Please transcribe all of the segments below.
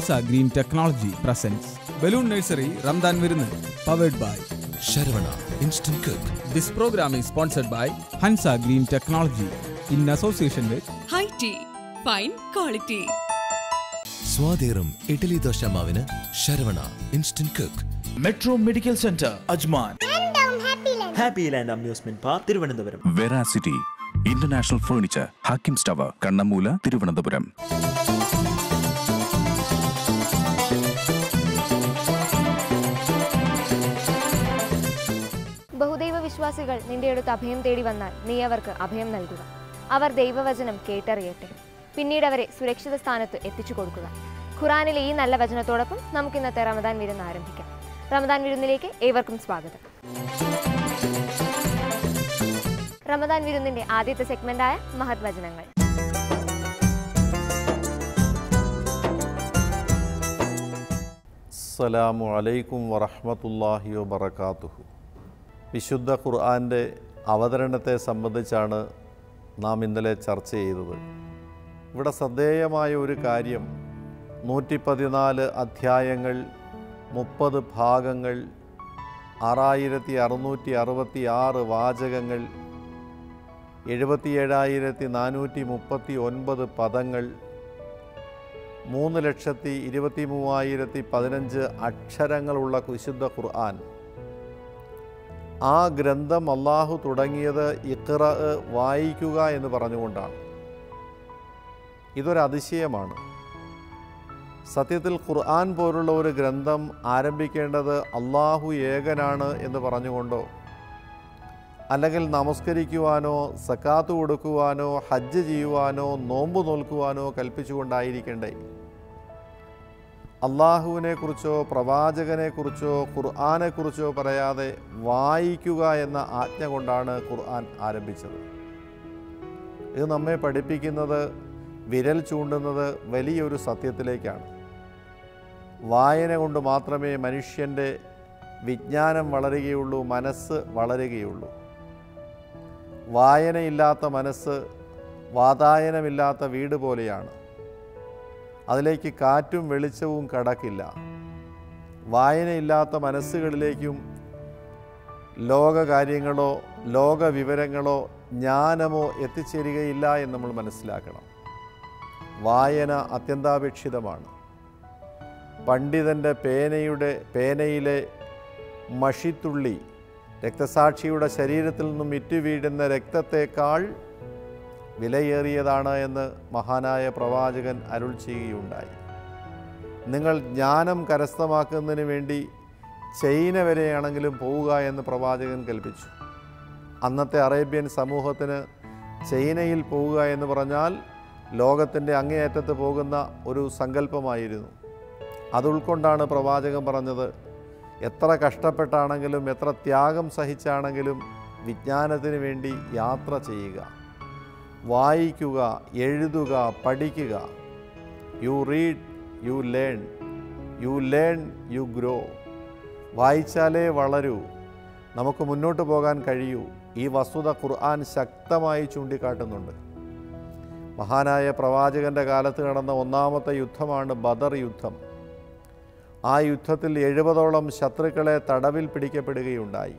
Hansa green technology presents balloon nursery Ramadan വിരുന്ന് powered by Saravana instant cook this programme is sponsored by Hansa green technology in association with high tea fine quality സ്വാതേറും idli dosa മാവിന് Saravana instant cook metro medical centre Ajman happy land amusement park Thiruvananthapuram veracity international furniture Hakims tower Kannammoola Thiruvananthapuram വിശ്വാസികൾ നിന്റെ അടുത്ത് അഭയം തേടി വന്നാൽ നീ അവർക്ക് അഭയം നൽകുക. അവർ ദൈവവചനം കേട്ടറിയട്ടെ. പിന്നീട് അവരെ സുരക്ഷിത സ്ഥാനത്ത് എത്തിച്ചു കൊടുക്കുക. ഖുറാനിലെ ഈ നല്ല വചനത്തോടൊപ്പം നമുക്ക് ഇന്നത്തെ റമദാൻ വിരുന്ന് ആരംഭിക്കാം. റമദാൻ വിരുന്നിലേക്ക് ഏവർക്കും സ്വാഗതം. റമദാൻ വിരുന്നിന്റെ ആദ്യത്തെ സെഗ്മെന്റായ മഹത് വചനങ്ങൾ. അസ്സലാമു അലൈക്കും വറഹ്മത്തുള്ളാഹി വബറകാതുഹു. വിശുദ്ധ ഖുർആാന്റെ അവതരണത്തെ സംബന്ധിച്ചാണ് നാം ഇന്നലെ ചർച്ച ചെയ്തത്. ഇവിടെ ശ്രദ്ധേയമായ ഒരു കാര്യം നൂറ്റി പതിനാല് അധ്യായങ്ങൾ മുപ്പത് ഭാഗങ്ങൾ ആറായിരത്തി അറുന്നൂറ്റി അറുപത്തി ആറ് വാചകങ്ങൾ എഴുപത്തിയേഴായിരത്തി നാനൂറ്റി മുപ്പത്തി ഒൻപത് പദങ്ങൾ മൂന്ന് ലക്ഷത്തി ഇരുപത്തി മൂവായിരത്തി പതിനഞ്ച് അക്ഷരങ്ങളുള്ള വിശുദ്ധ ഖുർആൻ. ആ ഗ്രന്ഥം അള്ളാഹു തുടങ്ങിയത് ഇഖ്റ വായിക്കുക എന്ന് പറഞ്ഞുകൊണ്ടാണ്. ഇതൊരു അതിശയമാണ്. സത്യത്തിൽ ഖുർആൻ പോലുള്ള ഒരു ഗ്രന്ഥം ആരംഭിക്കേണ്ടത് അള്ളാഹു ഏകനാണ് എന്ന് പറഞ്ഞുകൊണ്ടോ? അല്ലെങ്കിൽ നമസ്കരിക്കുവാനോ സക്കാത്ത് കൊടുക്കുവാനോ ഹജ്ജ് ചെയ്യുവാനോ നോമ്പ് നോൽക്കുവാനോ കൽപ്പിച്ചുകൊണ്ടായിരിക്കണ്ടേ? അള്ളാഹുവിനെക്കുറിച്ചോ പ്രവാചകനെക്കുറിച്ചോ ഖുർആാനെക്കുറിച്ചോ പറയാതെ വായിക്കുക എന്ന ആജ്ഞ കൊണ്ടാണ് ഖുർആൻ ആരംഭിച്ചത്. ഇത് നമ്മെ പഠിപ്പിക്കുന്നത് വിരൽ ചൂണ്ടുന്നത് വലിയൊരു സത്യത്തിലേക്കാണ്. വായന കൊണ്ട് മാത്രമേ മനുഷ്യന്റെ വിജ്ഞാനം വളരുകയുള്ളൂ മനസ്സ് വളരുകയുള്ളൂ. വായനയില്ലാത്ത മനസ്സ് വാതായനമില്ലാത്ത വീട് പോലെയാണ്. അതിലേക്ക് കാറ്റും വെളിച്ചവും കടക്കില്ല. വായനയില്ലാത്ത മനസ്സുകളിലേക്കും ലോകകാര്യങ്ങളോ ലോക വിവരങ്ങളോ ജ്ഞാനമോ എത്തിച്ചേരുകയില്ല എന്ന് നമ്മൾ മനസ്സിലാക്കണം. വായന അത്യന്താപേക്ഷിതമാണ്. പണ്ഡിതന്റെ പേനയുടെ പേനയിലെ മഷിത്തുള്ളി രക്തസാക്ഷിയുടെ ശരീരത്തിൽ നിന്നും ഇറ്റുവീഴുന്ന രക്തത്തേക്കാൾ വിലയേറിയതാണ് എന്ന് മഹാനായ പ്രവാചകൻ അരുൾ ചെയ്യുകയുണ്ടായി. നിങ്ങൾ ജ്ഞാനം കരസ്ഥമാക്കുന്നതിന് വേണ്ടി ചൈന വരെയാണെങ്കിലും പോവുക എന്ന് പ്രവാചകൻ കൽപ്പിച്ചു. അന്നത്തെ അറേബ്യൻ സമൂഹത്തിന് ചൈനയിൽ പോവുക എന്ന് പറഞ്ഞാൽ ലോകത്തിന്റെ അങ്ങേയറ്റത്ത് പോകുന്ന ഒരു സങ്കല്പമായിരുന്നു. അതുൾക്കൊണ്ടാണ് പ്രവാചകൻ പറഞ്ഞത് എത്ര കഷ്ടപ്പെട്ടാണെങ്കിലും എത്ര ത്യാഗം സഹിച്ചാണെങ്കിലും വിജ്ഞാനത്തിന് വേണ്ടി യാത്ര ചെയ്യുക. വായിക്കുക എഴുതുക പഠിക്കുക. You read you learn you learn you grow വായിച്ചാലേ വളരൂ. നമുക്ക് മുന്നോട്ട് പോകാൻ കഴിയൂ. ഈ വസ്തുത ഖുർആൻ ശക്തമായി ചൂണ്ടിക്കാട്ടുന്നുണ്ട്. മഹാനായ പ്രവാചകന്റെ കാലത്ത് നടന്ന ഒന്നാമത്തെ യുദ്ധമാണ് ബദർ യുദ്ധം. ആ യുദ്ധത്തിൽ എഴുപതോളം ശത്രുക്കളെ തടവിൽ പിടിക്കപ്പെടുകയുണ്ടായി.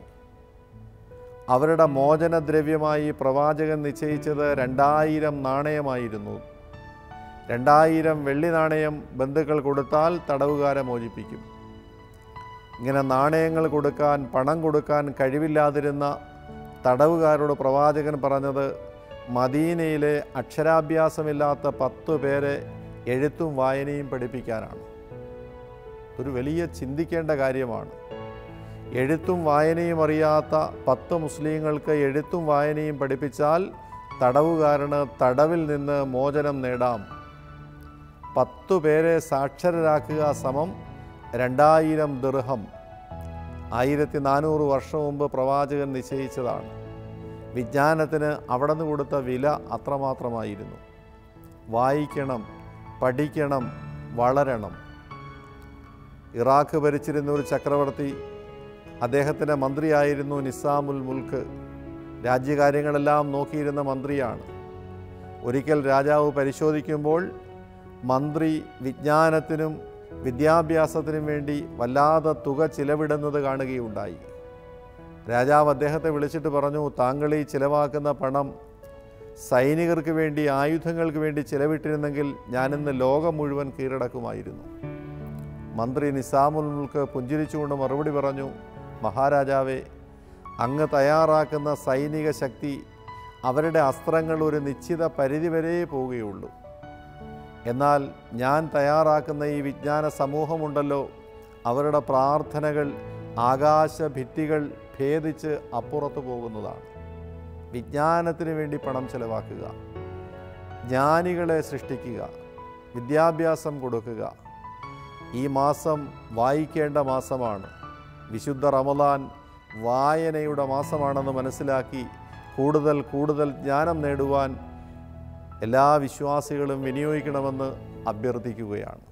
അവരുടെ മോചനദ്രവ്യമായി പ്രവാചകൻ നിശ്ചയിച്ചത് രണ്ടായിരം നാണയമായിരുന്നു. രണ്ടായിരം വെള്ളി നാണയം ബന്ധുക്കൾ കൊടുത്താൽ തടവുകാരെ മോചിപ്പിക്കും. ഇങ്ങനെ നാണയങ്ങൾ കൊടുക്കാൻ പണം കൊടുക്കാൻ കഴിവില്ലാതിരുന്ന തടവുകാരോട് പ്രവാചകൻ പറഞ്ഞത് മദീനയിലെ അക്ഷരാഭ്യാസമില്ലാത്ത പത്ത് പേരെ എഴുത്തും വായനയും പഠിപ്പിക്കാനാണ്. ഒരു വലിയ ചിന്തിക്കേണ്ട കാര്യമാണ്. എഴുത്തും വായനയും അറിയാത്ത പത്ത് മുസ്ലിങ്ങൾക്ക് എഴുത്തും വായനയും പഠിപ്പിച്ചാൽ തടവുകാരന് തടവിൽ നിന്ന് മോചനം നേടാം. പത്തു പേരെ സാക്ഷരരാക്കുക സമം രണ്ടായിരം ദൃഹം. ആയിരത്തി നാനൂറ് വർഷം മുമ്പ് പ്രവാചകൻ നിശ്ചയിച്ചതാണ്. വിജ്ഞാനത്തിന് അവിടെ നിന്ന് കൊടുത്ത വില അത്രമാത്രമായിരുന്നു. വായിക്കണം പഠിക്കണം വളരണം. ഇറാഖ് ഭരിച്ചിരുന്ന ഒരു ചക്രവർത്തി അദ്ദേഹത്തിന്റെ മന്ത്രിയായിരുന്നു നിസാമുൽ മുൽക്ക്. രാജ്യകാര്യങ്ങളെല്ലാം നോക്കിയിരുന്ന മന്ത്രിയാണ്. ഒരിക്കൽ രാജാവ് പരിശോധിക്കുമ്പോൾ മന്ത്രി വിജ്ഞാനത്തിനും വിദ്യാഭ്യാസത്തിനും വേണ്ടി വല്ലാതെ തുക ചിലവിടുന്നത് കാണുകയുണ്ടായി. രാജാവ് അദ്ദേഹത്തെ വിളിച്ചിട്ട് പറഞ്ഞു താങ്കൾ ഈ ചിലവാക്കുന്ന പണം സൈനികർക്ക് വേണ്ടി ആയുധങ്ങൾക്ക് വേണ്ടി ചിലവിട്ടിരുന്നെങ്കിൽ ഞാനിന്ന് ലോകം മുഴുവൻ കീഴടക്കുമായിരുന്നു. മന്ത്രി നിസാമുൽ മുൽക്ക് പുഞ്ചിരിച്ചുകൊണ്ട് മറുപടി പറഞ്ഞു മഹാരാജാവേ അങ്ങ് തയ്യാറാക്കുന്ന സൈനിക ശക്തി അവരുടെ അസ്ത്രങ്ങൾ ഒരു നിശ്ചിത പരിധിവരെ പോവുകയുള്ളൂ. എന്നാൽ ഞാൻ തയ്യാറാക്കുന്ന ഈ വിജ്ഞാന സമൂഹമുണ്ടല്ലോ. അവരുടെ പ്രാർത്ഥനകൾ ആകാശ ഭിത്തികൾ ഭേദിച്ച് അപ്പുറത്ത് പോകുന്നതാണ്. വിജ്ഞാനത്തിന് വേണ്ടി പണം ചെലവാക്കുക ജ്ഞാനികളെ സൃഷ്ടിക്കുക വിദ്യാഭ്യാസം കൊടുക്കുക. ഈ മാസം വായിക്കേണ്ട മാസമാണ്. വിശുദ്ധ റമദാൻ വായനയുടെ മാസമാണെന്ന് മനസ്സിലാക്കി കൂടുതൽ കൂടുതൽ ജ്ഞാനം നേടുവാൻ എല്ലാ വിശ്വാസികളും വിനിയോഗിക്കണമെന്ന് അഭ്യർത്ഥിക്കുകയാണ്.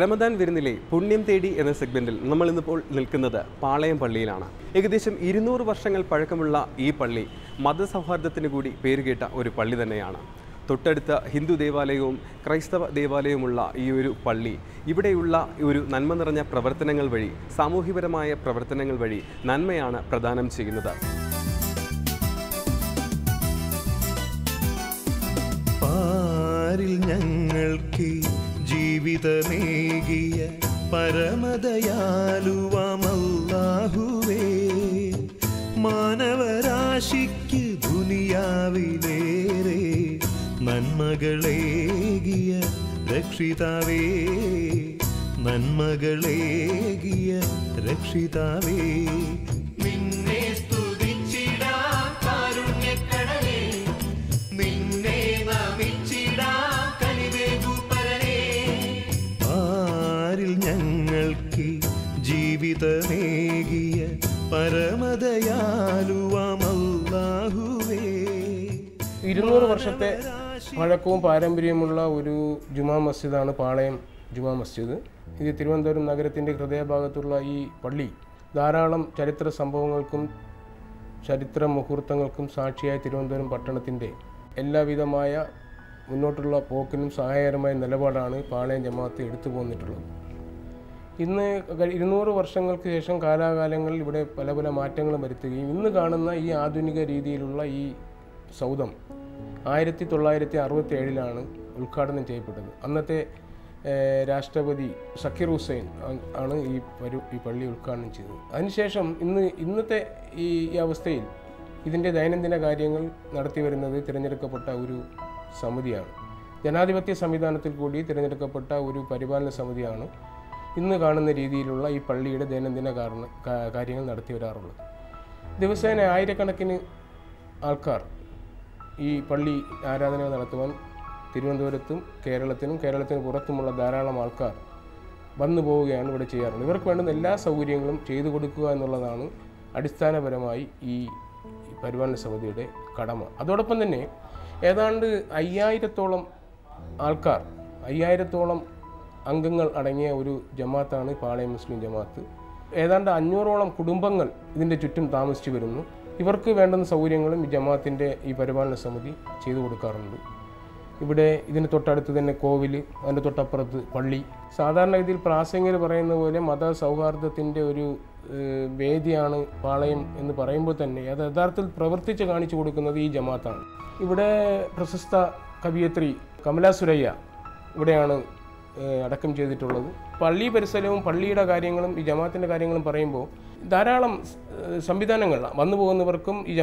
റമദാൻ വിരുന്നിലെ പുണ്യം തേടി എന്ന സെഗ്മെന്റിൽ നമ്മൾ ഇന്നിപ്പോൾ നിൽക്കുന്നത് പാളയം പള്ളിയിലാണ്. ഏകദേശം ഇരുന്നൂറ് വർഷങ്ങൾ പഴക്കമുള്ള ഈ പള്ളി മതസൗഹാർദ്ദത്തിന് കൂടി പേരുകേട്ട ഒരു പള്ളി തന്നെയാണ്. തൊട്ടടുത്ത ഹിന്ദു ദേവാലയവും ക്രൈസ്തവ ദേവാലയവുമുള്ള ഈ ഒരു പള്ളി. ഇവിടെയുള്ള ഒരു നന്മ നിറഞ്ഞ പ്രവർത്തനങ്ങൾ വഴി സാമൂഹികപരമായ പ്രവർത്തനങ്ങൾ വഴി നന്മയാണ് പ്രദാനം ചെയ്യുന്നത്. ഞങ്ങൾക്ക് ജീവിതമേകിയ പരമദയാലുവമല്ലാഹുവേ മാനവരാശിക്ക് ദുനിയാവിലേറെ നന്മകളേകിയ രക്ഷിതാവേ നന്മകളേകിയ രക്ഷിതാവേ. നിന്നെ സ്തുതിച്ചിടാം കാരുണ്യക്കടലേ നിന്നെ നമിച്ചിടാം ആരിൽ ഞങ്ങൾക്ക് ജീവിതമേകിയ പരമദയാലുവമല്ലാഹുവേ. ഇരുന്നൂറ് വർഷത്തെ പഴക്കവും പാരമ്പര്യമുള്ള ഒരു ജുമാ മസ്ജിദാണ് പാളയം ജുമാ മസ്ജിദ്. ഇത് തിരുവനന്തപുരം നഗരത്തിന്റെ ഹൃദയഭാഗത്തുള്ള ഈ പള്ളി. ധാരാളം ചരിത്ര സംഭവങ്ങൾക്കും ചരിത്ര മുഹൂർത്തങ്ങൾക്കും സാക്ഷിയായ തിരുവനന്തപുരം പട്ടണത്തിന്റെ എല്ലാവിധമായ മുന്നോട്ടുള്ള പോക്കിനും സഹായകരമായ നിലപാടാണ് പാളയം ജമാഅത്ത് എടുത്തു പോന്നിട്ടുള്ളത്. ഇന്ന് ഇരുന്നൂറ് വർഷങ്ങൾക്ക് ശേഷം കാലാകാലങ്ങളിൽ ഇവിടെ പല പല മാറ്റങ്ങളും വരുത്തുകയും ഇന്ന് കാണുന്ന ഈ ആധുനിക രീതിയിലുള്ള ഈ സൗധം ആയിരത്തി തൊള്ളായിരത്തി അറുപത്തി ഏഴിലാണ് ഉദ്ഘാടനം ചെയ്യപ്പെട്ടത്. അന്നത്തെ രാഷ്ട്രപതി സക്കീർ ഹുസൈൻ ആണ് ഈ പരു ഈ പള്ളി ഉദ്ഘാടനം ചെയ്തത്. അതിനുശേഷം ഇന്ന് ഇന്നത്തെ ഈ അവസ്ഥയിൽ ഇതിന്റെ ദൈനംദിന കാര്യങ്ങൾ നടത്തി വരുന്നത് തിരഞ്ഞെടുക്കപ്പെട്ട ഒരു സമിതിയാണ്. ജനാധിപത്യ സംവിധാനത്തിൽ കൂടി തിരഞ്ഞെടുക്കപ്പെട്ട ഒരു പരിപാലന സമിതിയാണ് ഇന്ന് കാണുന്ന രീതിയിലുള്ള ഈ പള്ളിയുടെ ദൈനംദിന കാര്യങ്ങൾ നടത്തി വരാറുള്ളത് ദിവസേന ആയിരക്കണക്കിന് ആൾക്കാർ ഈ പള്ളി ആരാധന നടത്തുവാൻ തിരുവനന്തപുരത്തും കേരളത്തിനും കേരളത്തിന് പുറത്തുമുള്ള ധാരാളം ആൾക്കാർ വന്നു പോവുകയാണ് ഇവിടെ ചെയ്യാറുള്ളത്. ഇവർക്ക് വേണ്ടുന്ന എല്ലാ സൗകര്യങ്ങളും ചെയ്തു കൊടുക്കുക എന്നുള്ളതാണ് അടിസ്ഥാനപരമായി ഈ പരിപാലന സമിതിയുടെ കടമ. അതോടൊപ്പം തന്നെ ഏതാണ്ട് അയ്യായിരത്തോളം ആൾക്കാർ അയ്യായിരത്തോളം അംഗങ്ങൾ അടങ്ങിയ ഒരു ജമാത്താണ് പാളയം മുസ്ലിം ജമാഅത്ത് ഏതാണ്ട് അഞ്ഞൂറോളം കുടുംബങ്ങൾ ഇതിന്റെ ചുറ്റും താമസിച്ചു വരുന്നു. ഇവർക്ക് വേണ്ടുന്ന സൗകര്യങ്ങളും ഈ ജമാഅത്തിന്റെ ഈ പരിപാലന സമിതി ചെയ്തു കൊടുക്കാറുണ്ട്. ഇവിടെ ഇതിന് തൊട്ടടുത്ത് തന്നെ കോവിൽ അതിന്റെ തൊട്ടപ്പുറത്ത് പള്ളി. സാധാരണഗതിയിൽ പ്രാസംഗികർ പറയുന്ന പോലെ മത സൗഹാർദ്ദത്തിന്റെ ഒരു വേദിയാണ് പാളയം എന്ന് പറയുമ്പോൾ തന്നെ അത് യഥാർത്ഥത്തിൽ പ്രവർത്തിച്ച് കാണിച്ചു കൊടുക്കുന്നത് ഈ ജമാത്താണ് ഇവിടെ പ്രശസ്ത കവിയത്രി കമലാ സുരയ്യ ഇവിടെയാണ് അടക്കം ചെയ്തിട്ടുള്ളത്. പള്ളി പരിസരവും പള്ളിയുടെ കാര്യങ്ങളും ഈ ജമാത്തിന്റെ കാര്യങ്ങളും പറയുമ്പോൾ ധാരാളം സംവിധാനങ്ങൾ വന്നു പോകുന്നവർക്കും ഈ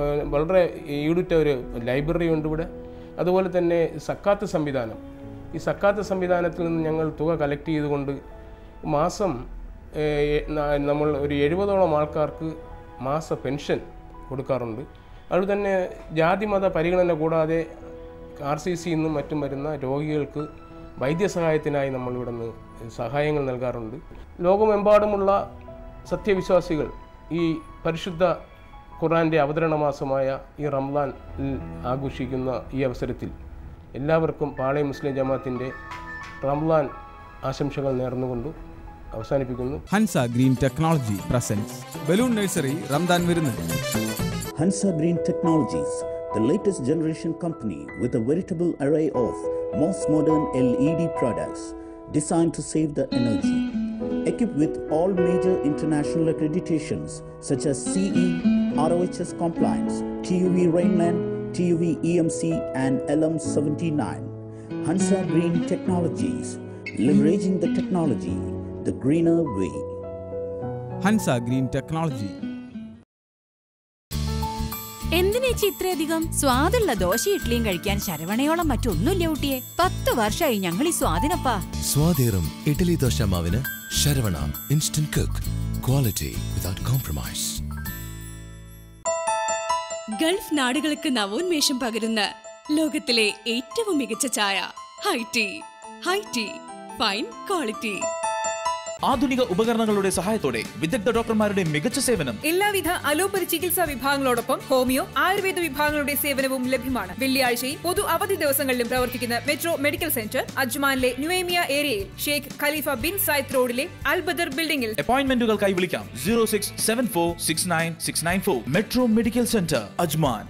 ഏഹ്, വളരെ ഈടുറ്റ ഒരു ലൈബ്രറി ഉണ്ട് ഇവിടെ. അതുപോലെ തന്നെ സക്കാത്ത് സംവിധാനം. ഈ സക്കാത്ത് സംവിധാനത്തിൽ നിന്ന് ഞങ്ങൾ തുക കളക്ട് ചെയ്തുകൊണ്ട് മാസം നമ്മൾ ഒരു എഴുപതോളം ആൾക്കാർക്ക് മാസ പെൻഷൻ കൊടുക്കാറുണ്ട്. അതുപോലെ തന്നെ ജാതിമത പരിഗണന കൂടാതെ ആർ സി സിന്നും മറ്റും വരുന്ന രോഗികൾക്ക് വൈദ്യസഹായത്തിനായി നമ്മൾ ഇവിടെ നിന്ന് സഹായങ്ങൾ നൽകാറുണ്ട്. ലോകമെമ്പാടുമുള്ള സത്യവിശ്വാസികൾ ഈ പരിശുദ്ധ ഖുറാന്റെ അവതരണ മാസമായ ഈ റംലാൻ ആഘോഷിക്കുന്ന ഈ അവസരത്തിൽ എല്ലാവർക്കും പാളയം മുസ്ലിം ജമാഅത്തിന്റെ റംലാൻ ആശംസകൾ നേർന്നുകൊണ്ട് അവസാനിപ്പിക്കുന്നു. Hansa green technology presents. Balloon nursery Ramadan വിരുന്ന്. Hansa green technologies the latest generation company with a veritable array of most modern LED products designed to save the energy. Equipped with all major international accreditations such as CE, ROHS compliance, TUV Rainland, TUV EMC and LM79, Hansa Green Technologies, leveraging the technology the greener way. Hansa Green Technology എന്തിനേച്ചി ഇത്രയധികം? സ്വാദുള്ള ദോശ ഇഡ്ലിയും കഴിക്കാൻ ശരവണയോളം മറ്റൊന്നുമില്ല ഊട്ടിയെ പത്ത് വർഷമായി ഞങ്ങൾ ഈ സ്വാദിനപ്പാ. സ്വാദേറും ഇഡ്ഡലി ദോശ മാവിന് Saravana instant cook quality without compromise gulf നാടുകൾക്ക് നവോന്മേഷം പകരുന്ന ലോകത്തിലെ ഏറ്റവും മികച്ച ചായ. High tea. High tea. Fine quality. ആധുനിക ഉപകരണങ്ങളുടെ സഹായത്തോടെ വിദഗ്ധ ഡോക്ടർമാരുടെ മികച്ച സേവനം. എല്ലാവിധ അലോപ്പതി ചികിത്സാ വിഭാഗങ്ങളോടൊപ്പം ഹോമിയോ ആയുർവേദ വിഭാഗങ്ങളുടെ സേവനവും ലഭ്യമാണ്. വെള്ളിയാഴ്ചയും പൊതു അവധി ദിവസങ്ങളിലും പ്രവർത്തിക്കുന്ന മെട്രോ മെഡിക്കൽ സെന്റർ അജ്മാനിലെ ന്യൂവേമിയ ഏരിയയിൽ ഷെയ്ഖ് ഖലീഫ ബിൻ സായിദ് റോഡിലെ അൽബദർ ബിൽഡിംഗിൽ. അപ്പോയിന്റ്മെന്റുകൾക്കായി വിളിക്കാം. Zero six seven four six nine six nine four metro medical centre Ajman.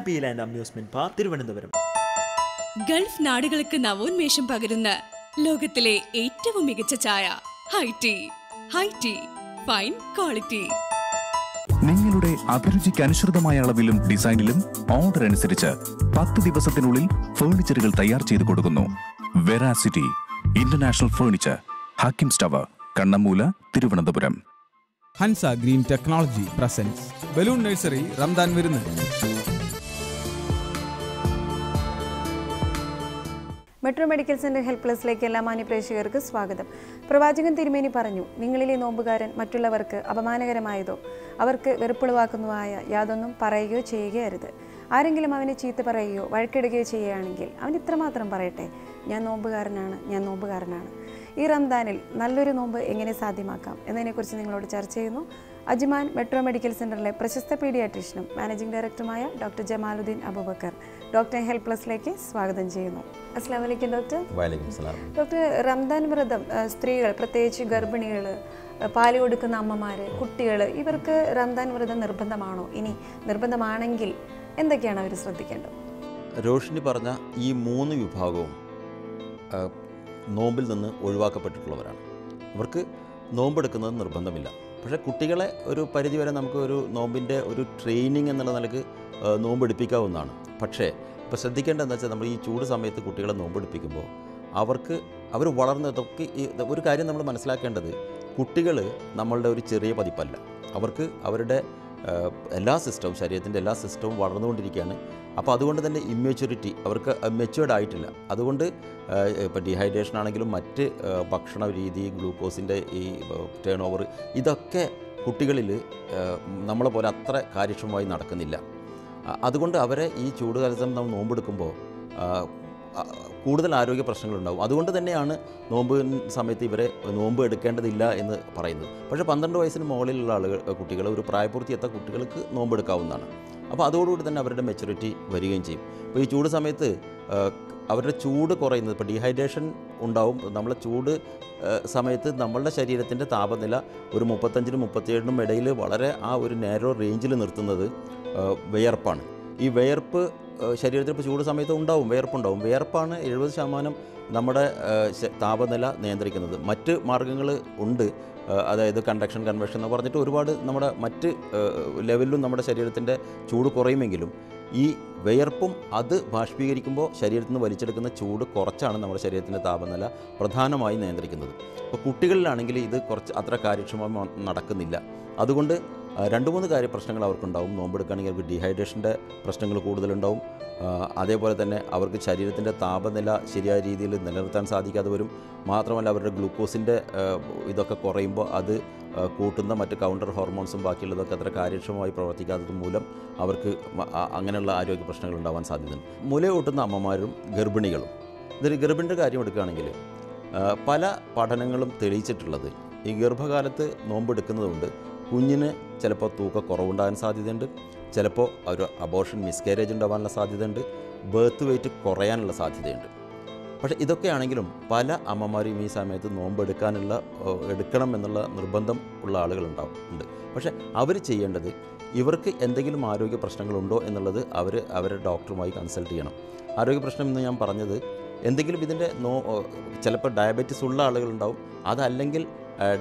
Happy land amusement park Thiruvananthapuram gulf നാടുകൾക്ക് നവോന്മേഷം പകരുന്ന ലോകത്തിലെ ഏറ്റവും മികച്ച ചായ high tea high high tea fine quality നിങ്ങളുടെ അഭിരുചിക്ക് അനുസൃതമായ അളവിലും ഡിസൈനിലും ഓർഡർ അനുസരിച്ച് പത്ത് ദിവസത്തിനുള്ളിൽ ഫേർണിച്ചറുകൾ തയ്യാർ ചെയ്തു കൊടുക്കുന്നു. Veracity international furniture Hakim സ്റ്റവർ Kannammoola Thiruvananthapuram Hansa green technology presence balloon nursery Ramadan വിരുന്ന് മെട്രോ മെഡിക്കൽ സെന്റർ ഹെൽപ്പ് പ്ലസിലേക്ക് എല്ലാ മാന്യ പ്രേക്ഷകർക്ക് സ്വാഗതം. പ്രവാചകൻ തിരുമേനി പറഞ്ഞു നിങ്ങളിലെ നോമ്പുകാരൻ മറ്റുള്ളവർക്ക് അപമാനകരമായതോ അവർക്ക് വെറുപ്പുളവാക്കുന്നതായ യാതൊന്നും പറയുകയോ ചെയ്യുകയോ അരുത് ആരെങ്കിലും അവനെ ചീത്ത പറയുകയോ വഴക്കിടുകയോ ചെയ്യുകയാണെങ്കിൽ അവൻ ഇത്രമാത്രം പറയട്ടെ ഞാൻ നോമ്പുകാരനാണ് ഞാൻ നോമ്പുകാരനാണ്. ഈ റംദാനിൽ നല്ലൊരു നോമ്പ് എങ്ങനെ സാധ്യമാക്കാം? എന്നതിനെക്കുറിച്ച് നിങ്ങളോട് ചർച്ച ചെയ്യുന്നു. അജ്മാൻ മെട്രോ മെഡിക്കൽ സെന്ററിലെ പ്രശസ്ത പീഡിയാട്രീഷ്യനും മാനേജിംഗ് ഡയറക്ടറുമായ doctor Jamaluddin Aboobacker. Doctor help പ്ലസിലേക്ക് സ്വാഗതം ചെയ്യുന്നു. അസ്സാം വലൈക്കും ഡോക്ടർ ഡോക്ടർ റംദാൻ വ്രതം സ്ത്രീകൾ പ്രത്യേകിച്ച് ഗർഭിണികൾ പാൽ കൊടുക്കുന്ന അമ്മമാർ കുട്ടികൾ ഇവർക്ക് റംദാൻ വ്രതം നിർബന്ധമാണോ? ഇനി നിർബന്ധമാണെങ്കിൽ എന്തൊക്കെയാണ് അവർ ശ്രദ്ധിക്കേണ്ടത്? റോഷിനി പറഞ്ഞ ഈ മൂന്ന് വിഭാഗവും നോമ്പിൽ നിന്ന് ഒഴിവാക്കപ്പെട്ടിട്ടുള്ളവരാണ്. ഇവർക്ക് നോമ്പെടുക്കുന്നത് നിർബന്ധമില്ല. പക്ഷേ കുട്ടികളെ ഒരു പരിധിവരെ നമുക്ക് ഒരു നോമ്പിന്റെ ഒരു ട്രെയിനിങ് എന്നുള്ള നിലയ്ക്ക് നോമ്പ് നോമ്പെടുപ്പിക്കാവുന്നതാണ്. പക്ഷേ ഇപ്പോൾ ശ്രദ്ധിക്കേണ്ടതെന്ന് വെച്ചാൽ നമ്മൾ ഈ ചൂട് സമയത്ത് കുട്ടികളെ നോമ്പെടുപ്പിക്കുമ്പോൾ അവർക്ക് അവർ വളർന്നതൊക്കെ ഒരു കാര്യം നമ്മൾ മനസ്സിലാക്കേണ്ടത് കുട്ടികൾ നമ്മളുടെ ഒരു ചെറിയ പതിപ്പല്ല. അവർക്ക് അവരുടെ എല്ലാ സിസ്റ്റവും ശരീരത്തിന്റെ എല്ലാ സിസ്റ്റവും വളർന്നുകൊണ്ടിരിക്കുകയാണ്. അപ്പോൾ അതുകൊണ്ട് തന്നെ ഇമ്മെച്യൂരിറ്റി അവർക്ക് മെച്യൂർഡ് ആയിട്ടില്ല. അതുകൊണ്ട് ഇപ്പോൾ ഡീഹൈഡ്രേഷൻ ആണെങ്കിലും മറ്റ് ഭക്ഷണ രീതി ഗ്ലൂക്കോസിന്റെ ഈ ടേൺ ഓവർ ഇതൊക്കെ കുട്ടികളിൽ നമ്മളെ പോലെ അത്ര കാര്യക്ഷമമായി നടക്കുന്നില്ല. അതുകൊണ്ട് അവരെ ഈ ചൂട് ചൂടുകാലത്ത് നമ്മൾ നോമ്പെടുക്കുമ്പോൾ കൂടുതൽ ആരോഗ്യ പ്രശ്നങ്ങളുണ്ടാവും. അതുകൊണ്ട് തന്നെയാണ് നോമ്പ് സമയത്ത് ഇവരെ നോമ്പ് എടുക്കേണ്ടതില്ല എന്ന് പറയുന്നത്. പക്ഷേ പന്ത്രണ്ട് വയസ്സിന് മുകളിലുള്ള ആളുകൾ കുട്ടികൾ ഒരു പ്രായപൂർത്തിയെത്ത കുട്ടികൾക്ക് നോമ്പ് എടുക്കാവുന്നതാണ് അപ്പോൾ അതോടുകൂടി തന്നെ അവരുടെ മെച്യൂരിറ്റി വരികയും ചെയ്യും. അപ്പോൾ ഈ ചൂട് സമയത്ത് അവരുടെ ചൂട് കുറയുന്നത് ഇപ്പോൾ ഡീഹൈഡ്രേഷൻ ഉണ്ടാവും. നമ്മളെ ചൂട് സമയത്ത് നമ്മളുടെ ശരീരത്തിന്റെ താപനില ഒരു മുപ്പത്തഞ്ചിനും മുപ്പത്തിയേഴിനും ഇടയിൽ വളരെ ആ ഒരു നേരോ റേഞ്ചിൽ നിർത്തുന്നത് വിയർപ്പാണ്. ഈ വിയർപ്പ് ശരീരത്തിൽ ഇപ്പോൾ ചൂട് സമയത്ത് ഉണ്ടാവും വിയർപ്പുണ്ടാവും. വിയർപ്പാണ് എഴുപത് ശതമാനം നമ്മുടെ താപനില നിയന്ത്രിക്കുന്നത്. മറ്റ് മാർഗങ്ങൾ ഉണ്ട്. അതായത് കണ്ടക്ഷൻ കൺവെക്ഷൻ എന്ന് പറഞ്ഞിട്ട് ഒരുപാട് നമ്മുടെ മറ്റ് ലെവലിലും നമ്മുടെ ശരീരത്തിന്റെ ചൂട് കുറയുമെങ്കിലും ഈ വിയർപ്പും അത് ബാഷ്പീകരിക്കുമ്പോൾ ശരീരത്തിൽ നിന്ന് വലിച്ചെടുക്കുന്ന ചൂട് കുറച്ചാണ് നമ്മുടെ ശരീരത്തിന്റെ താപനില പ്രധാനമായി നിയന്ത്രിക്കുന്നത്. അപ്പോൾ കുട്ടികളിലാണെങ്കിൽ ഇത് കുറച്ച് അത്ര കാര്യക്ഷമമായി നടക്കുന്നില്ല. അതുകൊണ്ട് രണ്ട് മൂന്ന് കാര്യ പ്രശ്നങ്ങൾ അവർക്കുണ്ടാവും. നോമ്പെടുക്കുകയാണെങ്കിൽ അവർക്ക് ഡീഹൈഡ്രേഷന്റെ പ്രശ്നങ്ങൾ കൂടുതലുണ്ടാവും. അതേപോലെ തന്നെ അവർക്ക് ശരീരത്തിന്റെ താപനില ശരിയായ രീതിയിൽ നിലനിർത്താൻ സാധിക്കാതെ വരും. മാത്രമല്ല അവരുടെ ഗ്ലൂക്കോസിന്റെ ഇതൊക്കെ കുറയുമ്പോൾ അത് കൂട്ടുന്ന മറ്റ് കൗണ്ടർ ഹോർമോൺസും ബാക്കിയുള്ളതൊക്കെ അത്ര കാര്യക്ഷമമായി പ്രവർത്തിക്കാത്തത് മൂലം അവർക്ക് അങ്ങനെയുള്ള ആരോഗ്യ പ്രശ്നങ്ങൾ ഉണ്ടാവാൻ സാധ്യതയുണ്ട്. മുല കൂട്ടുന്ന അമ്മമാരും ഗർഭിണികളും. ഇതൊരു ഗർഭിണിന്റെ കാര്യം എടുക്കുകയാണെങ്കിൽ പല പഠനങ്ങളും തെളിയിച്ചിട്ടുള്ളത് ഈ ഗർഭകാലത്ത് നോമ്പെടുക്കുന്നതുകൊണ്ട് കുഞ്ഞിന് ചിലപ്പോൾ തൂക്ക കുറവുണ്ടാകാൻ സാധ്യതയുണ്ട്. ചിലപ്പോൾ ഒരു അബോർഷൻ മിസ്കാരേജ് ഉണ്ടാകാനുള്ള സാധ്യതയുണ്ട്. ബർത്ത് വെയിറ്റ് കുറയാനുള്ള സാധ്യതയുണ്ട്. പക്ഷേ ഇതൊക്കെയാണെങ്കിലും പല അമ്മമാരും ഈ സമയത്ത് നോമ്പ് എടുക്കാനുള്ള എടുക്കണം എന്നുള്ള നിർബന്ധം ഉള്ള ആളുകളുണ്ടാവും ഉണ്ട്. പക്ഷേ അവർ ചെയ്യേണ്ടത് ഇവർക്ക് എന്തെങ്കിലും ആരോഗ്യ പ്രശ്നങ്ങളുണ്ടോ എന്നുള്ളത് അവർ അവരുടെ ഡോക്ടറുമായി കൺസൾട്ട് ചെയ്യണം. ആരോഗ്യ പ്രശ്നം എന്ന് ഞാൻ പറഞ്ഞത് എന്തെങ്കിലും ഇതിന്റെ നോ ചിലപ്പോൾ ഡയബറ്റിസ് ഉള്ള ആളുകളുണ്ടാവും. അതല്ലെങ്കിൽ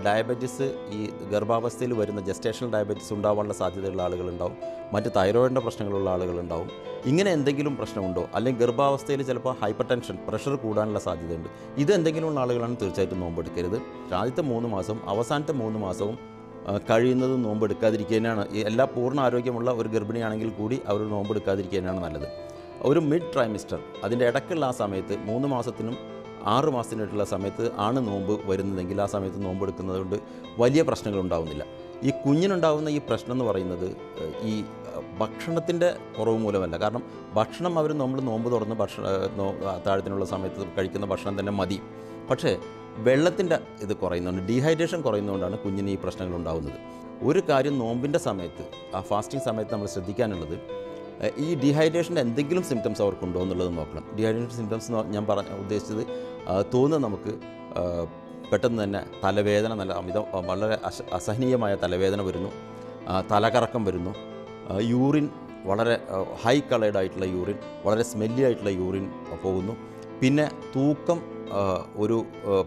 ഡയബറ്റിസ് ഈ ഗർഭാവസ്ഥയിൽ വരുന്ന ജസ്റ്റേഷണൽ ഡയബറ്റിസ് ഉണ്ടാവാനുള്ള സാധ്യതയുള്ള ആളുകളുണ്ടാവും. മറ്റ് തൈറോയിഡിന്റെ പ്രശ്നങ്ങളുള്ള ആളുകളുണ്ടാവും. ഇങ്ങനെ എന്തെങ്കിലും പ്രശ്നമുണ്ടോ? അല്ലെങ്കിൽ ഗർഭാവസ്ഥയിൽ ചിലപ്പോൾ ഹൈപ്പർ ടെൻഷൻ പ്രഷർ കൂടാനുള്ള സാധ്യതയുണ്ട്. ഇത് എന്തെങ്കിലും ഉള്ള ആളുകളാണ് തീർച്ചയായിട്ടും നോമ്പെടുക്കരുത്. ആദ്യത്തെ മൂന്ന് മാസവും അവസാനത്തെ മൂന്ന് മാസവും കഴിയുന്നത് നോമ്പെടുക്കാതിരിക്കാനാണ്. എല്ലാ പൂർണ ആരോഗ്യമുള്ള ഒരു ഗർഭിണിയാണെങ്കിൽ കൂടി അവർ നോമ്പെടുക്കാതിരിക്കാനാണ് നല്ലത്. ഒരു മിഡ് ട്രൈമിസ്റ്റർ അതിന്റെ ഇടയ്ക്കുള്ള ആ സമയത്ത് മൂന്ന് മാസത്തിനും ആറ് മാസത്തിനായിട്ടുള്ള സമയത്ത് ആണ് നോമ്പ് വരുന്നതെങ്കിൽ ആ സമയത്ത് നോമ്പ് എടുക്കുന്നത് കൊണ്ട് വലിയ പ്രശ്നങ്ങൾ ഉണ്ടാവുന്നില്ല ഈ കുഞ്ഞിനുണ്ടാവുന്ന ഈ പ്രശ്നം എന്ന് പറയുന്നത് ഈ ഭക്ഷണത്തിന്റെ കുറവ് മൂലമല്ല. കാരണം ഭക്ഷണം അവർ നമ്മൾ നോമ്പ് തുറന്ന് ഭക്ഷണ താഴത്തിനുള്ള സമയത്ത് കഴിക്കുന്ന ഭക്ഷണം തന്നെ മതി. പക്ഷേ വെള്ളത്തിന്റെ ഇത് കുറയുന്നുണ്ട് ഡീഹൈഡ്രേഷൻ കുറയുന്നതുകൊണ്ടാണ് കുഞ്ഞിന് ഈ പ്രശ്നങ്ങൾ ഉണ്ടാകുന്നത് ഒരു കാര്യം നോമ്പിന്റെ സമയത്ത് ആ ഫാസ്റ്റിംഗ് സമയത്ത് നമ്മൾ ശ്രദ്ധിക്കാനുള്ളത് ഈ ഡീഹൈഡ്രേഷന്റെ എന്തെങ്കിലും സിംറ്റംസ് അവർക്കുണ്ടോ എന്നുള്ളത് നോക്കണം. ഡീഹൈഡ്രേഷൻ സിംറ്റംസ് ഞാൻ പറഞ്ഞ ഉദ്ദേശിച്ചത് തോന്നുന്ന നമുക്ക് പെട്ടെന്ന് തന്നെ തലവേദന നല്ല അമിതം വളരെ അസ അസഹനീയമായ തലവേദന വരുന്നു. തലകറക്കം വരുന്നു. യൂറിൻ വളരെ ഹൈ കളേഡ് ആയിട്ടുള്ള യൂറിൻ വളരെ സ്മെല്ലി ആയിട്ടുള്ള യൂറിൻ പോകുന്നു. പിന്നെ തൂക്കം ഒരു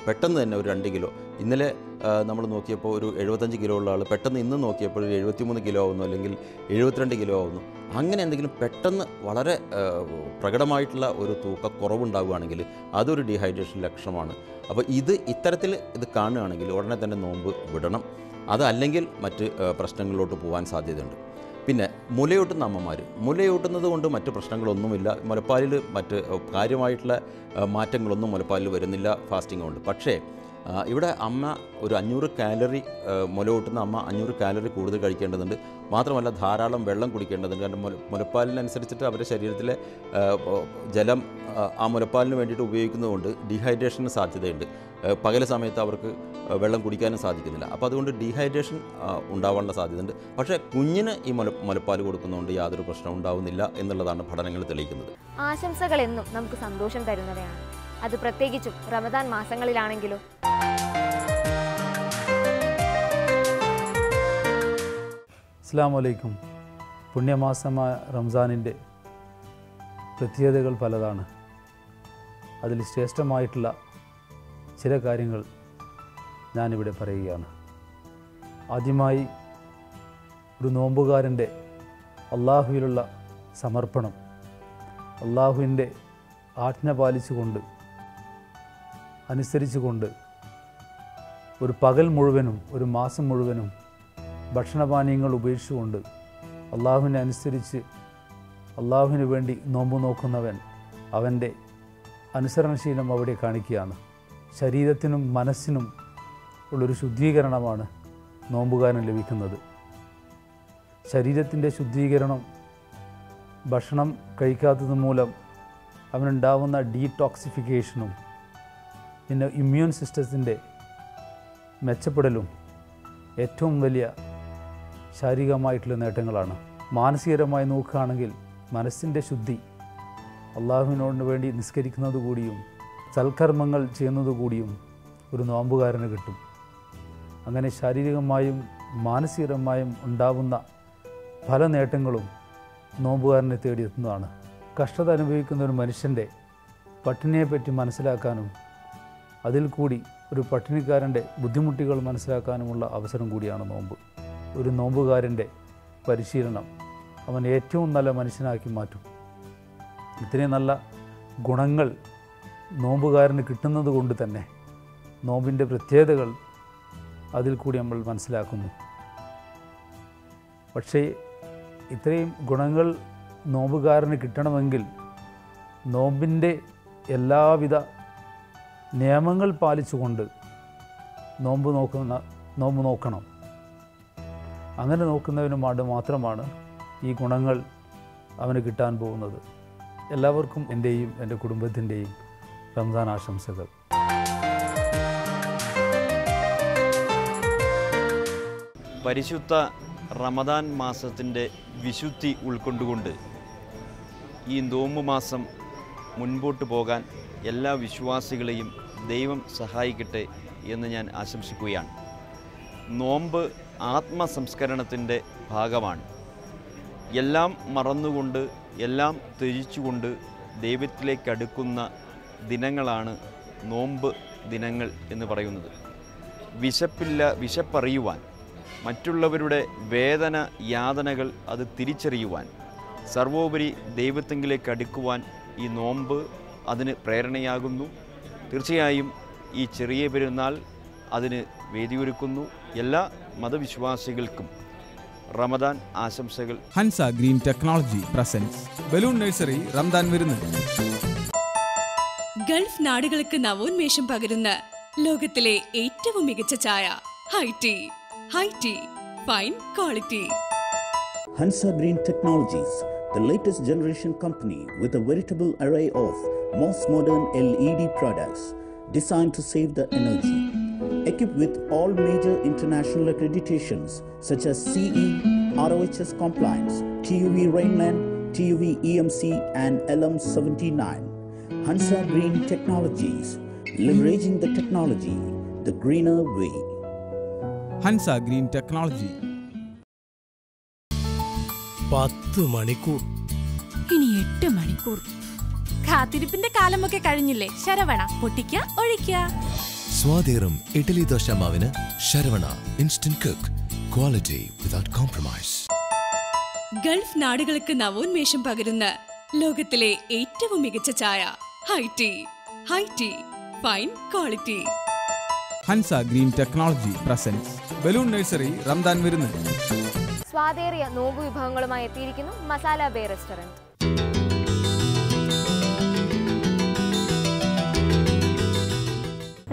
പെട്ടെന്ന് തന്നെ ഒരു രണ്ട് കിലോ. ഇന്നലെ നമ്മൾ നോക്കിയപ്പോൾ ഒരു എഴുപത്തഞ്ച് കിലോ ഉള്ള ആൾ പെട്ടെന്ന് ഇന്ന് നോക്കിയപ്പോൾ ഒരു എഴുപത്തിമൂന്ന് കിലോ ആവുന്നു അല്ലെങ്കിൽ എഴുപത്തിരണ്ട് കിലോ ആവുന്നു. അങ്ങനെ എന്തെങ്കിലും പെട്ടെന്ന് വളരെ പ്രകടമായിട്ടുള്ള ഒരു തൂക്ക കുറവുണ്ടാവുകയാണെങ്കിൽ അതൊരു ഡീഹൈഡ്രേഷൻ ലക്ഷണമാണ്. അപ്പോൾ ഇത് ഇത്തരത്തിൽ ഇത് കാണുകയാണെങ്കിൽ ഉടനെ തന്നെ നോമ്പ് വിടണം. അതല്ലെങ്കിൽ മറ്റ് പ്രശ്നങ്ങളിലോട്ട് പോകാൻ സാധ്യതയുണ്ട്. പിന്നെ മുലയൂട്ടുന്ന അമ്മമാർ മുലയൂട്ടുന്നത് കൊണ്ട് മറ്റ് പ്രശ്നങ്ങളൊന്നുമില്ല. മുലപ്പാലിൽ മറ്റ് കാര്യമായിട്ടുള്ള മാറ്റങ്ങളൊന്നും മുലപ്പാലിൽ വരുന്നില്ല ഫാസ്റ്റിംഗ് കൊണ്ട്. പക്ഷേ ഇവിടെ അമ്മ ഒരു അഞ്ഞൂറ് കാലറി മുലകൂട്ടുന്ന അമ്മ അഞ്ഞൂറ് കാലറി കൂടുതൽ കഴിക്കേണ്ടതുണ്ട്. മാത്രമല്ല ധാരാളം വെള്ളം കുടിക്കേണ്ടതുണ്ട്. കാരണം മുല മുലപ്പാലിനനുസരിച്ചിട്ട് അവരുടെ ശരീരത്തിലെ ജലം ആ, മുലപ്പാലിന് വേണ്ടിയിട്ട് ഉപയോഗിക്കുന്നതുകൊണ്ട് ഡീഹൈഡ്രേഷന് സാധ്യതയുണ്ട്. പകല സമയത്ത് അവർക്ക് വെള്ളം കുടിക്കാനും സാധിക്കുന്നില്ല. അപ്പോൾ അതുകൊണ്ട് ഡീഹൈഡ്രേഷൻ ഉണ്ടാവാനുള്ള സാധ്യതയുണ്ട്. പക്ഷേ കുഞ്ഞിന് ഈ മുല മുലപ്പാൽ കൊടുക്കുന്നതുകൊണ്ട് യാതൊരു പ്രശ്നവും ഉണ്ടാവുന്നില്ല എന്നുള്ളതാണ് പഠനങ്ങൾ തെളിയിക്കുന്നത്. ആശംസകൾ എന്നും നമുക്ക് സന്തോഷം തരുന്നവയാണ്. അത് പ്രത്യേകിച്ചും റമദാൻ മാസങ്ങളിലാണെങ്കിലും. അസ്സാം വലൈക്കും പുണ്യമാസമായ റംസാനിന്റെ പ്രത്യേകതകൾ പലതാണ്. അതിൽ ശ്രേഷ്ഠമായിട്ടുള്ള ചില കാര്യങ്ങൾ ഞാനിവിടെ പറയുകയാണ്. ആദ്യമായി ഒരു നോമ്പുകാരന്റെ അള്ളാഹുവിലുള്ള സമർപ്പണം അള്ളാഹുവിന്റെ ആജ്ഞ പാലിച്ചുകൊണ്ട് അനുസരിച്ചുകൊണ്ട് ഒരു പകൽ മുഴുവനും ഒരു മാസം മുഴുവനും ഭക്ഷണപാനീയങ്ങൾ ഉപേക്ഷിച്ചുകൊണ്ട് അള്ളാഹുവിനെ അനുസരിച്ച് അള്ളാഹുവിന് വേണ്ടി നോമ്പ് നോക്കുന്നവൻ അവന്റെ അനുസരണശീലം അവിടെ കാണിക്കുകയാണ്. ശരീരത്തിനും മനസ്സിനും ഉള്ളൊരു ശുദ്ധീകരണമാണ് നോമ്പുകാരൻ ലഭിക്കുന്നത്. ശരീരത്തിന്റെ ശുദ്ധീകരണം ഭക്ഷണം കഴിക്കാത്തത് മൂലം അവനുണ്ടാവുന്ന ഡീടോക്സിഫിക്കേഷനും പിന്നെ ഇമ്മ്യൂൺ സിസ്റ്റത്തിന്റെ മെച്ചപ്പെടലും ഏറ്റവും വലിയ ശാരീരികമായിട്ടുള്ള നേട്ടങ്ങളാണ്. മാനസികരമായി നോക്കുകയാണെങ്കിൽ മനസ്സിന്റെ ശുദ്ധി അള്ളാഹുവിനോട് വേണ്ടി നിസ്കരിക്കുന്നത് കൂടിയും സൽക്കർമ്മങ്ങൾ ചെയ്യുന്നത് കൂടിയും ഒരു നോമ്പുകാരന് കിട്ടും. അങ്ങനെ ശാരീരികമായും മാനസികമായും ഉണ്ടാവുന്ന പല നേട്ടങ്ങളും നോമ്പുകാരനെ തേടിയെത്തുന്നതാണ്. കഷ്ടത അനുഭവിക്കുന്ന ഒരു മനുഷ്യന്റെ പട്ടിണിയെപ്പറ്റി മനസ്സിലാക്കാനും അതിൽ കൂടി ഒരു പട്ടിണിക്കാരന്റെ ബുദ്ധിമുട്ടുകൾ മനസ്സിലാക്കാനുമുള്ള അവസരം കൂടിയാണ് നോമ്പ്. ഒരു നോമ്പുകാരന്റെ പരിശീലനം അവൻ ഏറ്റവും നല്ല മനുഷ്യനാക്കി മാറ്റും. ഇത്രയും നല്ല ഗുണങ്ങൾ നോമ്പുകാരന് കിട്ടുന്നത് കൊണ്ട് തന്നെ നോമ്പിന്റെ പ്രത്യേകതകൾ അതിൽ കൂടി നമ്മൾ മനസ്സിലാക്കുന്നു. പക്ഷേ ഇത്രയും ഗുണങ്ങൾ നോമ്പുകാരന് കിട്ടണമെങ്കിൽ നോമ്പിന്റെ എല്ലാവിധ നിയമങ്ങൾ പാലിച്ചുകൊണ്ട് നോമ്പ് നോക്കുന്ന നോമ്പ് നോക്കണം. അങ്ങനെ നോക്കുന്നവനുമായിട്ട് മാത്രമാണ് ഈ ഗുണങ്ങൾ അവന് കിട്ടാൻ പോകുന്നത്. എല്ലാവർക്കും എന്റെയും എന്റെ കുടുംബത്തിന്റെയും റംസാൻ ആശംസകൾ. പരിശുദ്ധ റമദാൻ മാസത്തിന്റെ വിശുദ്ധി ഉൾക്കൊണ്ടുകൊണ്ട് ഈ നോമ്പ് മാസം മുൻപോട്ട് പോകാൻ എല്ലാ വിശ്വാസികളെയും ദൈവം സഹായിക്കട്ടെ എന്ന് ഞാൻ ആശംസിക്കുകയാണ്. നോമ്പ് ആത്മസംസ്കരണത്തിന്റെ ഭാഗമാണ്. എല്ലാം മറന്നുകൊണ്ട് എല്ലാം ത്യജിച്ചുകൊണ്ട് ദൈവത്തിലേക്ക് അടുക്കുന്ന ദിനങ്ങളാണ് നോമ്പ് ദിനങ്ങൾ എന്ന് പറയുന്നത്. വിശപ്പില്ല വിശപ്പറിയുവാൻ മറ്റുള്ളവരുടെ വേദന യാതനകൾ അത് തിരിച്ചറിയുവാൻ സർവോപരി ദൈവത്തെങ്കിലേക്ക് അടുക്കുവാൻ ഈ നോമ്പ് അതിന് പ്രേരണയാകുന്നു. തീർച്ചയായും ഈ ചെറിയ പെരുന്നാൾ അതിന് വേദിയൊരുക്കുന്നു എല്ലാ മതവിശ്വാസികൾക്കും. റമദാൻ ആശംസകൾ. Hansa green technology presents. Balloon nursery Ramadan വിരുന്ന്. ഗൾഫ് നാടുകൾക്ക് നവോന്മേഷം പകരുന്ന ലോകത്തിലെ ഏറ്റവും മികച്ച ചായ high tea. High high tea fine quality. Hansa green Technologies, the latest generation company with a veritable array of most modern LED products designed to save the energy. Equipped with all major international accreditations such as CE, ROHS compliance, TUV Rainland, TUV EMC and LM79, Hansa Green Technologies, leveraging the technology the greener way. Hansa Green Technology പത്ത് മണിക്കൂർ. ഇനി എട്ട് മണിക്കൂർ. കാത്തിരിപ്പിന്റെ കാലമൊക്കെ കഴിഞ്ഞില്ലേ? ശരവണ പൊട്ടിക്ക ഒഴിക്ക. സ്വാതേറും ഇഡലി ദോശ മാവിന് Saravana instant cook quality without compromise gulf നാടുകൾക്ക് നവോന്മേഷം പകരുന്ന ലോകത്തിലെ ഏറ്റവും മികച്ച ചായ high tea. High tea. Fine quality. Hansa green technology presents. Balloon nursery Ramadan വിരുന്ന്. സ്വാദേറിയ നോമ്പ് വിഭവങ്ങളുമായി എത്തിയിരിക്കുന്നു മസാല ബേ റെസ്റ്റോറന്റ്.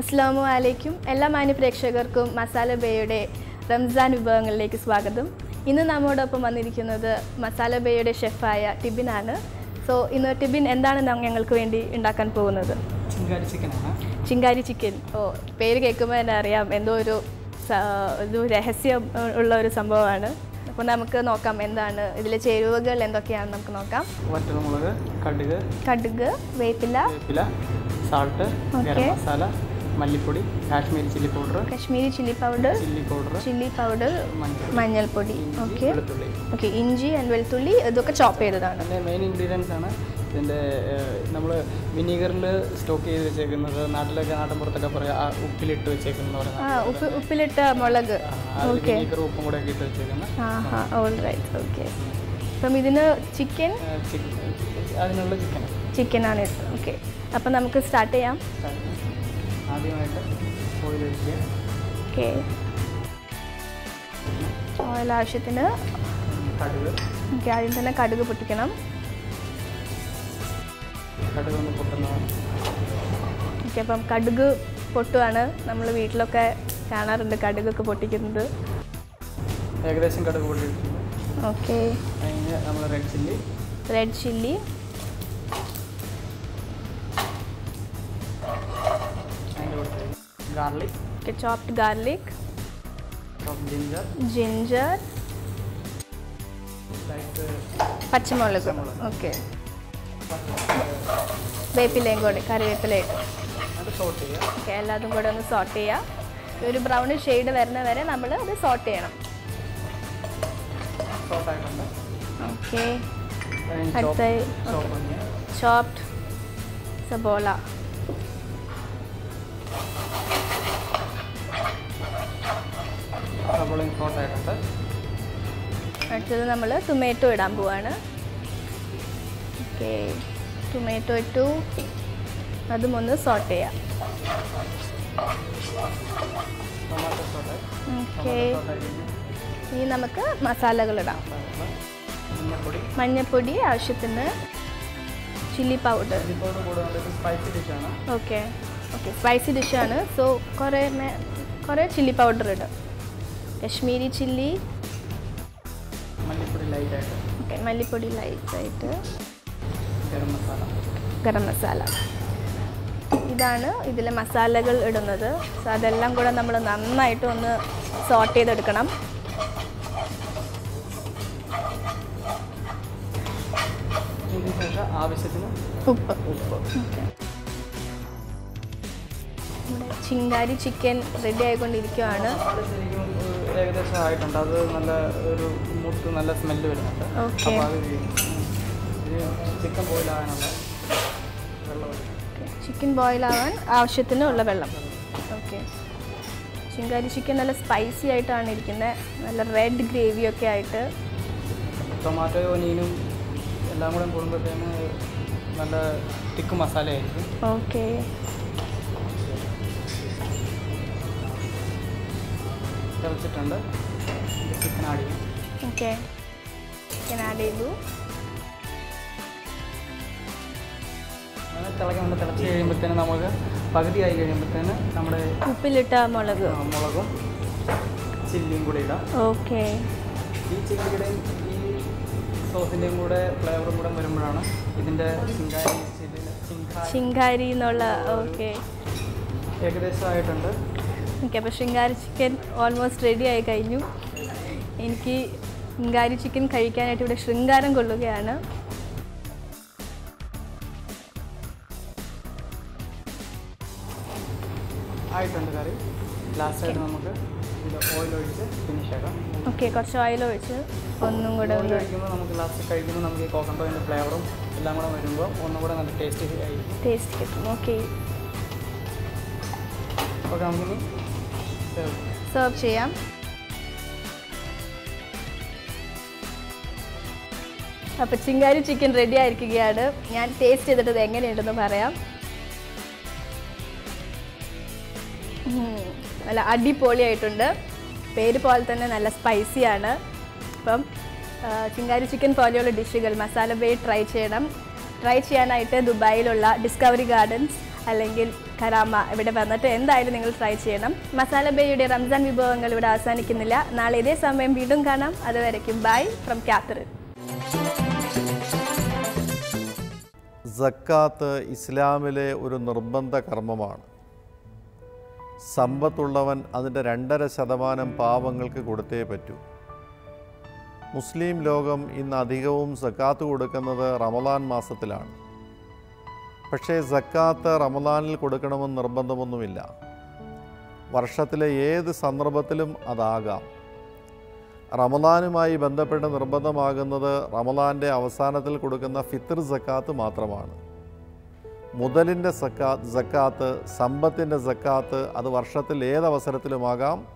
അസ്സാമു അലൈക്കും. എല്ലാ മാന്യപ്രേക്ഷകർക്കും മസാല ബേയുടെ റംസാൻ വിഭവങ്ങളിലേക്ക് സ്വാഗതം. ഇന്ന് നമ്മോടൊപ്പം വന്നിരിക്കുന്നത് മസാല ബേയുടെ ഷെഫായ ടിബിനാണ്. സോ ഇന്ന് ടിബിൻ എന്താണ് ഞങ്ങൾക്ക് വേണ്ടി ഉണ്ടാക്കാൻ പോകുന്നത്? ചിങ്കാരി ചിക്കനാണ് ചിങ്കാരി ചിക്കൻ ഓ പേര് കേൾക്കുമ്പോൾ തന്നെ അറിയാം. എന്തോ ഒരു ഒരു രഹസ്യം ഉള്ള ഒരു സംഭവമാണ്. അപ്പോൾ നമുക്ക് നോക്കാം എന്താണ് ഇതിലെ ചേരുവകൾ എന്തൊക്കെയാണെന്ന് നമുക്ക് നോക്കാം. വറ്റൽമുളക് കടുക് കടുക് വേപ്പില വേപ്പില സാൾട്ട് ഗരം മസാല മല്ലിപ്പൊടി Kashmiri chilli powder Kashmiri chilli powder chilli powder chilli powder മഞ്ഞൾപ്പൊടി. ഓക്കെ. ഓക്കെ ഇഞ്ചി ആൻഡ് വെളുത്തുള്ളി ഇതൊക്കെ ചോപ്പ് ചെയ്തതാണ്. മെയിൻ ഇൻഗ്രീഡിയൻസ് ആണ് ഇതിന്റെ നമ്മൾ വിനീഗറിൽ സ്റ്റോക്ക് ചെയ്ത് വെച്ചേക്കുന്നത് നാട്ടിലൊക്കെ നാട്ടിൻ പുറത്തൊക്കെ പറയാം ആ ഉപ്പിലിട്ട് വെച്ചേക്കുന്ന ആ ഉപ്പിലിട്ട മുളക്. വിനീഗർ ഉപ്പും കൂടെ ഒക്കെ ഇട്ട് വെച്ചേക്കുന്നത് അപ്പം ഇതിന് ചിക്കൻ? അതിനുള്ള ചിക്കൻ. ചിക്കനാണ് ഓക്കെ അപ്പം നമുക്ക് സ്റ്റാർട്ട് ചെയ്യാം. ആദ്യമായിട്ട് ഓയിൽ ഒഴിക്കുക ഓക്കെ ഓയിൽ ആവശ്യത്തിന് കടുക്. ഓക്കെ ആദ്യം തന്നെ കടുക് പൊട്ടിക്കണം. കടുക് ഒന്ന് പൊട്ടുന്നതാണ് ഓക്കെ അപ്പം കടുക് പൊട്ടുവാണ്. നമ്മൾ വീട്ടിലൊക്കെ കാണാറുണ്ട് കടുകൊക്കെ പൊട്ടിക്കുന്നത്. ഏകദേശം കടുക് പൊട്ടി. ഓക്കെ. അതിന് നമ്മൾ red chilli red chilli garlic okay chopped garlic chop ginger ginger light പച്ചമുളക്. ഓക്കെ വേപ്പിലയും കൂടെ ചെയ്യുക ഓക്കെ എല്ലാതും കൂടെ ഒന്ന് സോട്ട് ചെയ്യാം. ഒരു ബ്രൗൺ ഷെയ്ഡ് വരുന്ന വരെ നമ്മൾ അത് സോട്ട് ചെയ്യണം. ഓക്കെ അടുത്തായി ചോപ്ഡ് സബോള. അടുത്തത് നമ്മൾ ടൊമാറ്റോ ഇടാൻ പോവാണ്. ഓക്കെ. ടൊമാറ്റോ ഇട്ടു. അതും ഒന്ന് സോട്ട് ചെയ്യാം ഓക്കെ. ഇനി നമുക്ക് മസാലകൾ ഇടാം. മഞ്ഞപ്പൊടി. ആവശ്യത്തിന് chilli powder okay. Okay spicy ഡിഷാണ് സോ കുറേ കുറേ ചില്ലി പൗഡർ ഇടും. കശ്മീരി ചില്ലി ഓക്കെ മല്ലിപ്പൊടി ലൈറ്റായിട്ട് ഗരം മസാല. ഇതാണ് ഇതിൽ മസാലകൾ ഇടുന്നത്. സോ അതെല്ലാം കൂടെ നമ്മൾ നന്നായിട്ട് ഒന്ന് സോട്ട് ചെയ്തെടുക്കണം. ആവശ്യത്തിന് ഉപ്പ്. ഉപ്പ്. ചിങ്കാരി ചിക്കൻ റെഡി ആയിക്കൊണ്ടിരിക്കുകയാണ് ഏകദേശം ആയിട്ടുണ്ട്. അത് നല്ല ഒരു മുട്ട് നല്ല സ്മെല്ല് വരുന്നുണ്ട്. ഓക്കെ. ചിക്കൻ ബോയിൽ വെള്ളം ചിക്കൻ ബോയിൽ ആവാൻ ആവശ്യത്തിന് വെള്ളം. ഓക്കെ ചിങ്കാരി ചിക്കൻ നല്ല സ്പൈസി ആയിട്ടാണ് ഇരിക്കുന്നത് നല്ല റെഡ് ഗ്രേവിയൊക്കെ ആയിട്ട്. ടൊമാറ്റോ ഒനീനും എല്ലാം കൂടെ കൂടുമ്പോഴത്തേന് നല്ല തിക്ക് മസാല ആയിരിക്കും. ഓക്കെ തിളച്ചിട്ടുണ്ട്. ചിക്കൻ ആഡ് ചെയ്യും. ഓക്കെ ചിക്കൻ ആഡ് ചെയ്തു. തിളക്കുന്നുണ്ട് തിളച്ച് കഴിയുമ്പോഴത്തേന് നമുക്ക് പകുതിയായി കഴിയുമ്പോഴത്തേന് നമ്മുടെ ഉപ്പിലിട്ട മുളക്. മുളകും ചില്ലിയും കൂടി ഇടാം. ഓക്കെ. ഈ ചില്ലിയുടെയും ഈ സോസിന്റെയും കൂടെ ഫ്ലേവറും കൂടെ വരുമ്പോഴാണ് ഇതിന്റെ ചിങ്കാരി ശിങ്കാരി എന്നുള്ള ഓക്കെ. ഏകദേശമായിട്ടുണ്ട്. ഓക്കെ അപ്പോൾ ശിങ്കാരി ചിക്കൻ ഓൾമോസ്റ്റ് റെഡി ആയി കഴിഞ്ഞു. എനിക്ക് ശിങ്കാരി ചിക്കൻ കഴിക്കാനായിട്ട് ഇവിടെ ശൃംഗാരം കൊള്ളുകയാണ്. ആയിട്ടുണ്ട് കറി. ലാസ്റ്റായിട്ട് നമുക്ക് ഇത് ഓയിൽ ഒഴിച്ച് ഫിനിഷ് ആക്കാം. ഓക്കെ കുറച്ച് ഓയിൽ ഒഴിച്ച് ഒന്നും കൂടെ ഓയിൽ ഒഴിക്കുമ്പോൾ നമുക്ക് ലാസ്റ്റ് കഴിക്കുമ്പോൾ നമുക്ക് ഈ കോക്കമ്പതിന്റെ ഫ്ലേവറും എല്ലാം കൂടെ വരുമ്പോൾ ഒന്നും കൂടെ നല്ല ടേസ്റ്റ് ആയിരിക്കും. ടേസ്റ്റ് കിട്ടും. ഓക്കെ ഓക്കെ നമുക്കിനി. സെർവ് ചെയ്യാം. അപ്പോൾ ചിങ്കാരി ചിക്കൻ റെഡി ആയിരിക്കുകയാണ്. ഞാൻ ടേസ്റ്റ് ചെയ്തിട്ട് ഇത് എങ്ങനെയുണ്ടെന്ന് പറയാം. നല്ല അടിപൊളിയായിട്ടുണ്ട്. പേര് പോലെ തന്നെ നല്ല സ്പൈസിയാണ് അപ്പം ചിങ്കാരി ചിക്കൻ പോലെയുള്ള ഡിഷുകൾ മസാല ബേ ട്രൈ ചെയ്യണം. ട്രൈ ചെയ്യാനായിട്ട് ദുബായിലുള്ള ഡിസ്കവറി ഗാർഡൻസ് അല്ലെങ്കിൽ കരാമ ഇവിടെ വന്നിട്ട് എന്തായാലും നിങ്ങൾ ട്രൈ ചെയ്യണം. മസാല ബേയുടെ റംസാൻ വിഭവങ്ങൾ ഇവിടെ അവസാനിക്കുന്നില്ല. നാളെ ഇതേ സമയം വീണ്ടും കാണാം. അതുവരയ്ക്കും ബൈ ഫ്രം കാത്തറിൻ സക്കാത്ത് ഇസ്ലാമിലെ ഒരു നിർബന്ധ കർമ്മമാണ്. സമ്പത്തുള്ളവൻ അതിന്റെ രണ്ടര ശതമാനം പാവങ്ങൾക്ക് കൊടുത്തേ പറ്റൂ. മുസ്ലിം ലോകം ഇന്ന് അധികവും സക്കാത്ത് കൊടുക്കുന്നത് റമദാൻ മാസത്തിലാണ്. പക്ഷേ സക്കാത്ത് റമദാനിൽ കൊടുക്കണമെന്ന് നിർബന്ധമൊന്നുമില്ല. വർഷത്തിലെ ഏത് സന്ദർഭത്തിലും അതാകാം. റമദാനുമായി ബന്ധപ്പെട്ട് നിർബന്ധമാകുന്നത് റമദാന്റെ അവസാനത്തിൽ കൊടുക്കുന്ന ഫിത്തർ സക്കാത്ത് മാത്രമാണ്. മുതലിന്റെ സക്കാത്ത് സക്കാത്ത് സമ്പത്തിന്റെ സക്കാത്ത് അത് വർഷത്തിൽ ഏതവസരത്തിലുമാകാം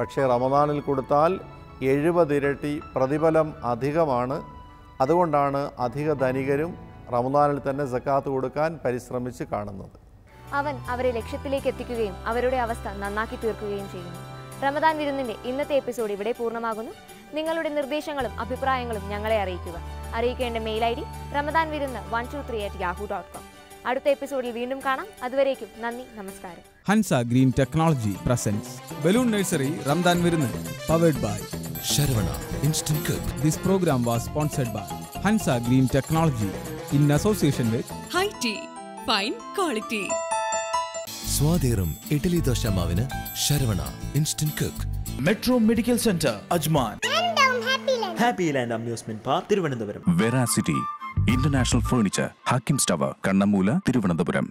പക്ഷേ റമദാനിൽ കൊടുത്താൽ എഴുപതിരട്ടി പ്രതിഫലം അധികമാണ്. അതുകൊണ്ടാണ് അധിക ധനികരും റമദാനിൽ തന്നെ സക്കാത്ത് കൊടുക്കാൻ പരിശ്രമിച്ച് കാണുന്നത്. അവൻ അവരെ ലക്ഷ്യത്തിലേക്ക് എത്തിക്കുകയും അവരുടെ അവസ്ഥ നന്നാക്കി തീർക്കുകയും ചെയ്യുന്നു. റമദാൻ വിരുന്നിന്റെ ഇന്നത്തെ എപ്പിസോഡ് ഇവിടെ പൂർണമാകുന്നു. നിങ്ങളുടെ നിർദ്ദേശങ്ങളും അഭിപ്രായങ്ങളും ഞങ്ങളെ അറിയിക്കുക. അറിയിക്കേണ്ട മെയിൽ ഐ ഡി റമദാൻ വിരുന്ന് one two three at Yahoo dot com. അടുത്ത എപ്പിസോഡിൽ വീണ്ടും കാണാം. അതുവരേക്കും നന്ദി നമസ്കാരം. Hansa green technology presents. Balloon nursery Ramadan വിരുന്ന്. Powered by Saravana instant cook this programme was sponsored by Hansa green technology. In association with high tea fine quality സ്വാതേറും idli dosa മാവിന് Saravana instant cook metro medical centre Ajman happy land amusement park Thiruvananthapuram veracity international furniture Hakkim's tower Kannammoola Thiruvananthapuram.